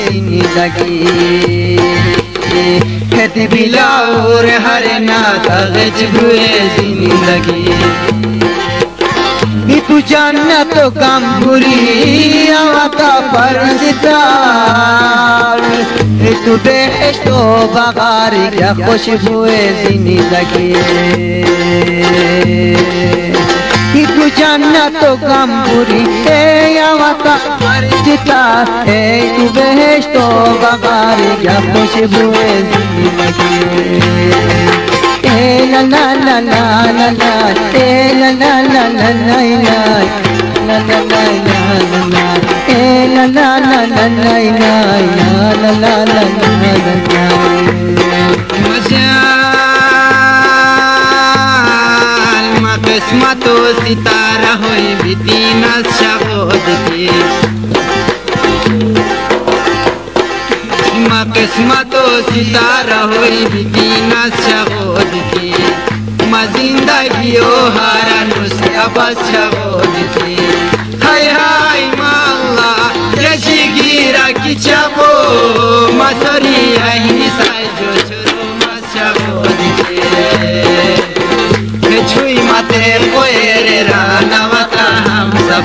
দিনী লাগি খেতে বিলাওর হারে না কাগজ ভুয়ে দিনী লাগি বিপু জানা তো কাম করি আমাতা পারজিতার তু বেহেস্ত বাগারি খুশি ভুয়ে দিনী লাগে गुजाना तो गम बुरी ए आवाता मर्जिता ए तू बहश तो गवारी या खुशबुए ए ला ला ला ला ला ला ए ला ला ला ला ला ला ला ला ला ला ला ला ए ला ला ला ला ला ला ला ला ला ला ला ला তো সিতারা হই বিতি না সাবদিকে কিসমত সিতারা হই বিতি না সাবদিকে মা জিন্দাগি ও হারানো সাবা সাবদিকে হাই হাই মাসরি আহিনি সাইজো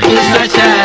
طريق المشاعر